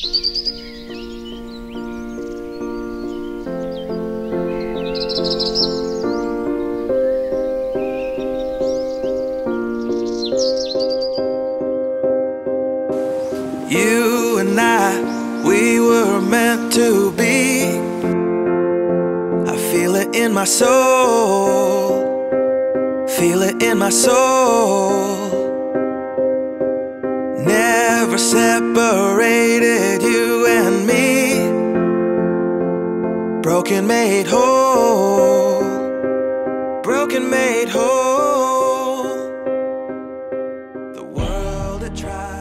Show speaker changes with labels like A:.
A: You and I, we were meant to be. I feel it in my soul. Feel it in my soul. Never separated Broken made whole. Broken made whole. The world that tries.